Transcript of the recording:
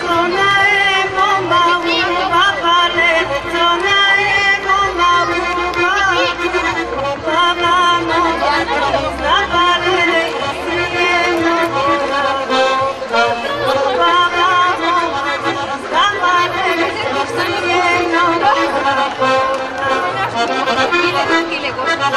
Sonare que le gusta.